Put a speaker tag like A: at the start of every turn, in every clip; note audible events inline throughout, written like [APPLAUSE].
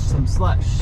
A: some slush.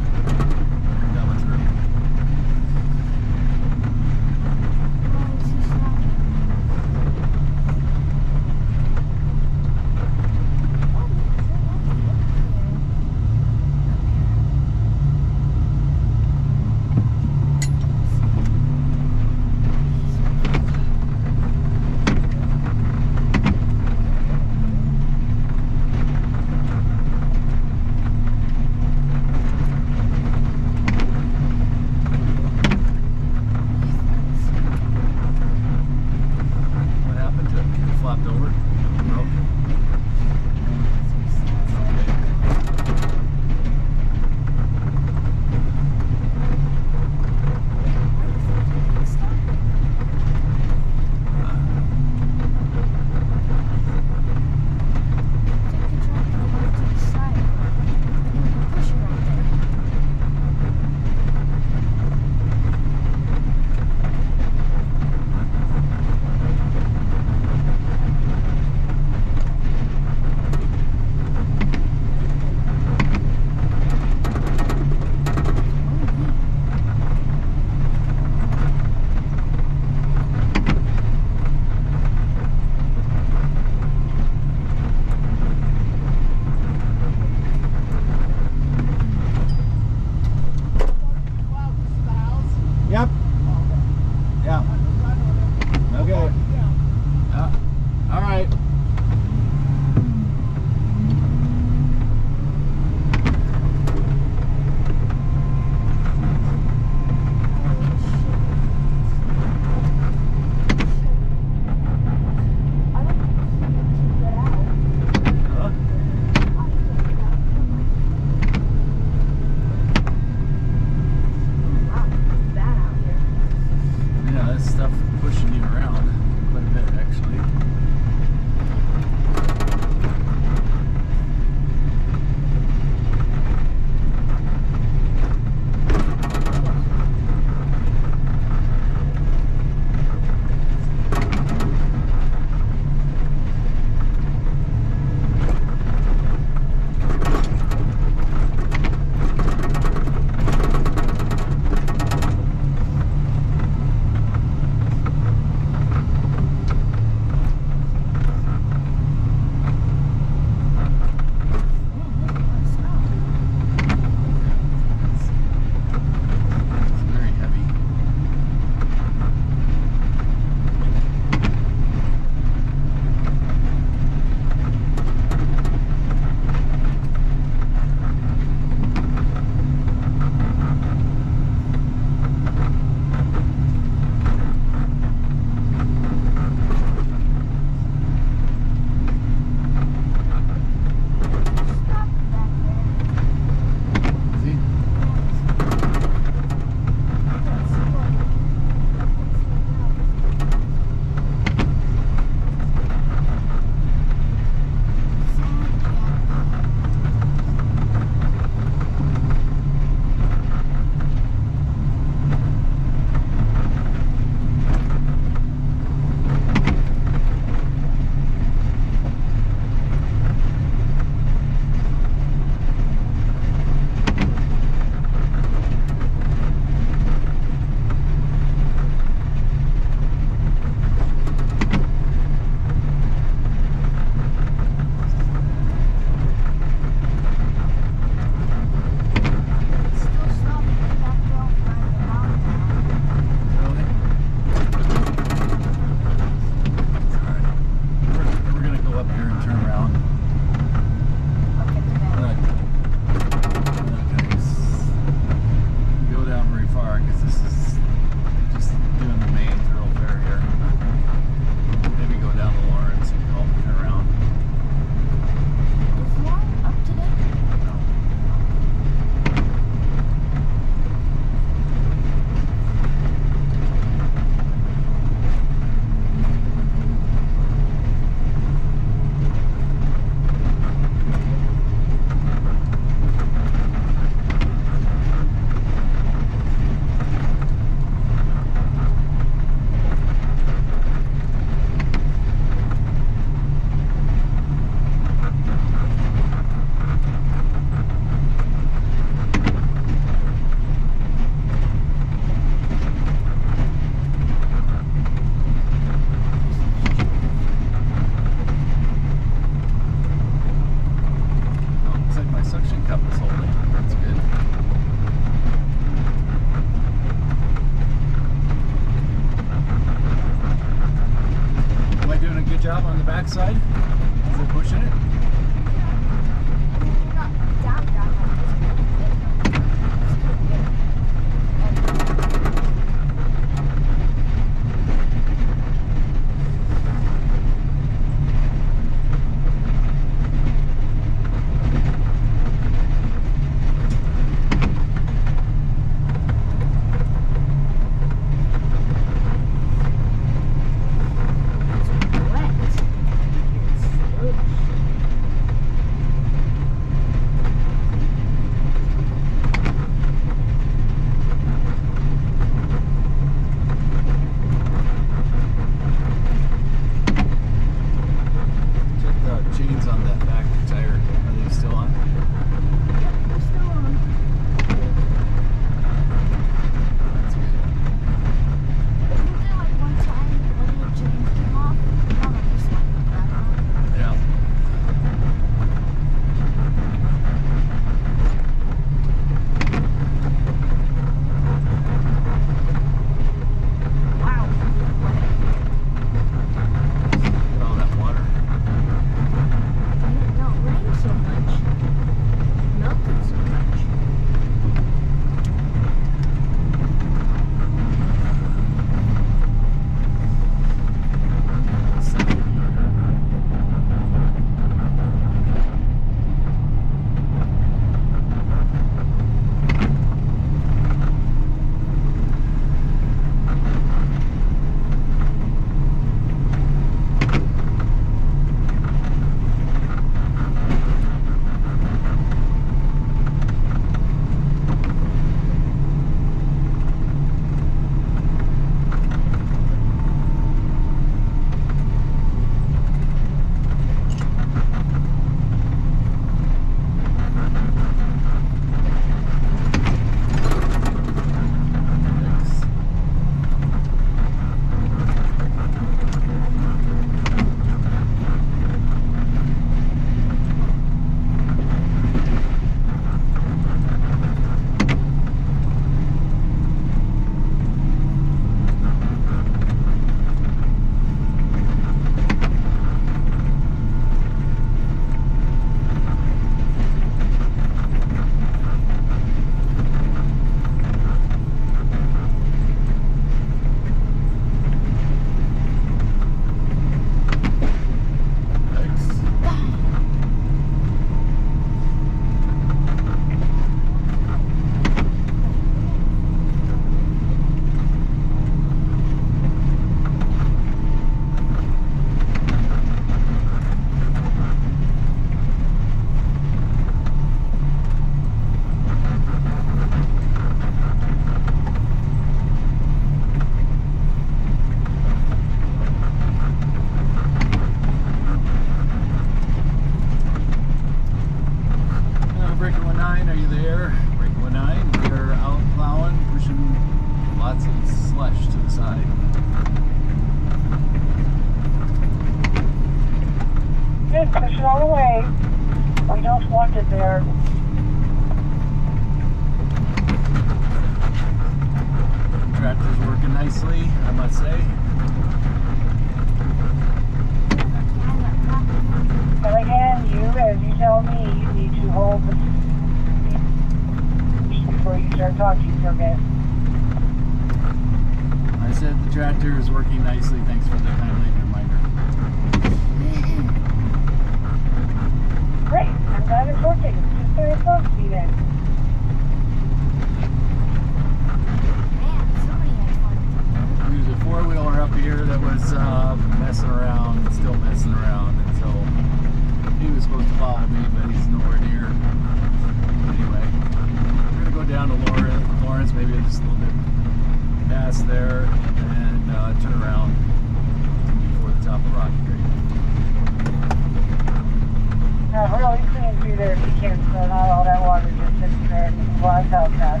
A: there
B: if you can, so not all that water just sits there and washes out that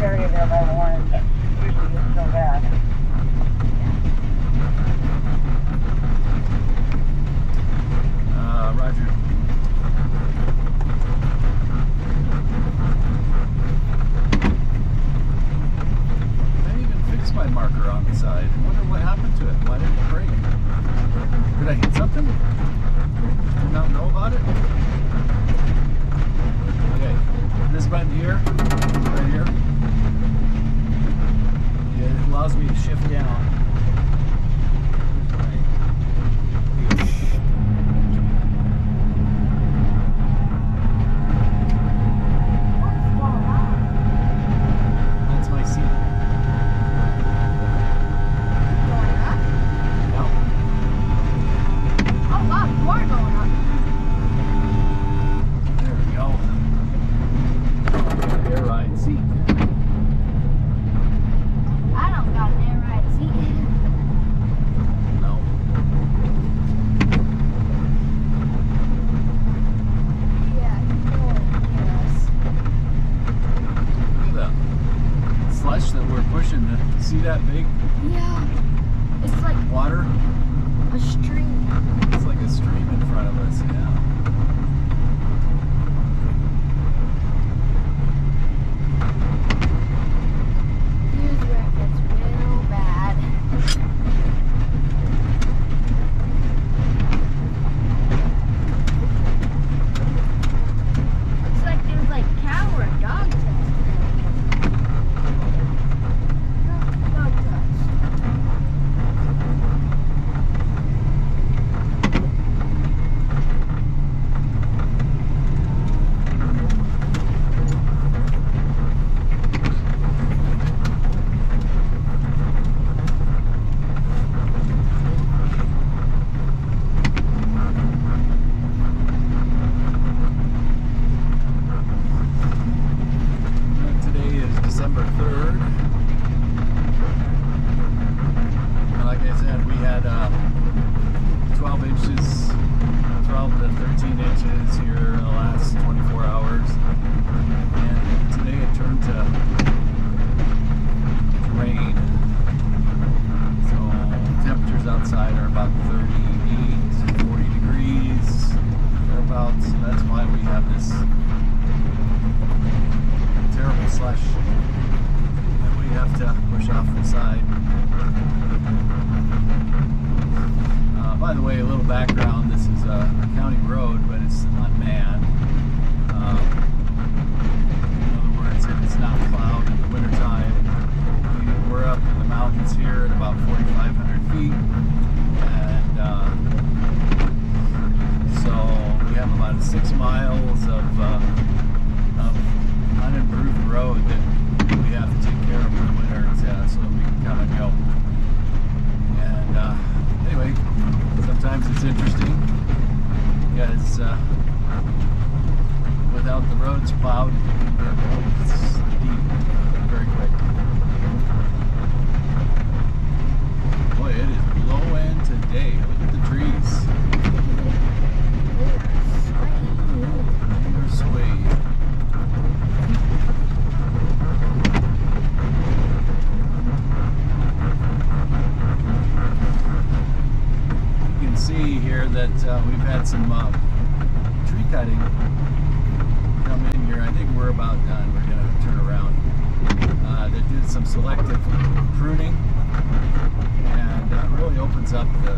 B: area there by Warren. Usually it's so bad.
A: Uh, Roger. I even fixed my marker. I wonder what happened to it. Why did it break? Did I hit something?
C: Did not know
A: about it? button here, right here. Yeah, it allows me to shift down. truck.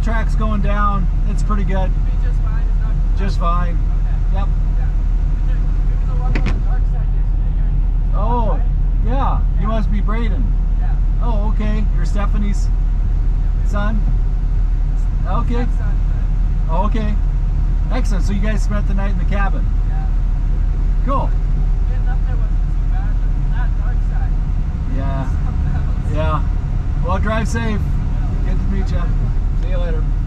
A: single track's going down. It's pretty good.
D: Just fine.
A: Just fine.
D: Okay.
A: Yep.
D: Yeah.
A: Oh,
D: right?
A: yeah. yeah. You must be Braden.
D: Yeah.
A: Oh, okay. You're Stephanie's son? Okay.
D: Son,
A: oh, okay. Excellent. So you guys spent the night in the cabin?
D: Yeah.
A: Cool. Yeah. [LAUGHS] Yeah. Well, drive safe. Good to meet you. See you later.